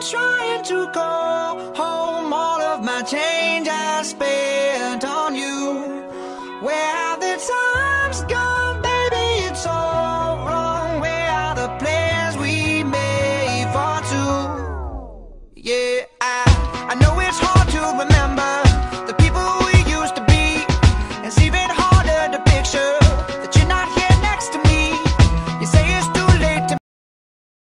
Trying to go home. All of my change I spent on you. Where have the times gone, baby? It's all wrong. Where are the plans we made for two? Yeah.